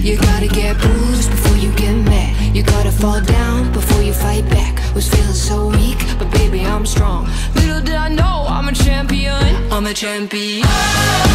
You gotta get bruised before you get mad. You gotta fall down before you fight back. Was feeling so weak, but baby, I'm strong. Little did I know I'm a champion. I'm a champion.